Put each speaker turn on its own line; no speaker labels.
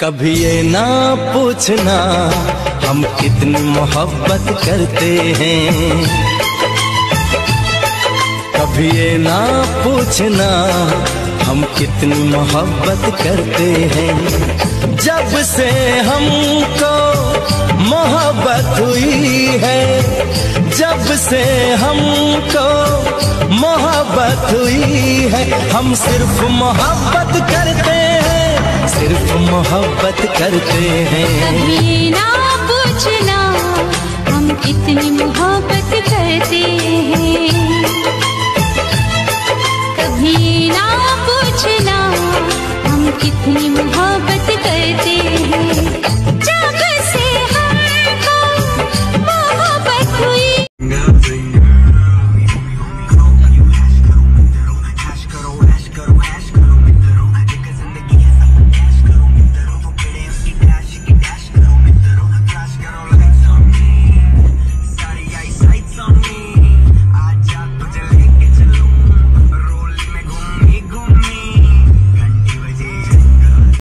कभी ये ना पूछना, हम कितनी मोहब्बत करते हैं। कभी ये ना पूछना, हम कितनी मोहब्बत करते हैं। जब से हमको मोहब्बत हुई है, जब से हमको मोहब्बत हुई है, हम सिर्फ़ मोहब्बत करते मोहब्बत करते हैं।
कभी ना पूछना, हम कितनी मोहब्बत करते हैं। कभी ना पूछना, हम कितनी मोहब्बत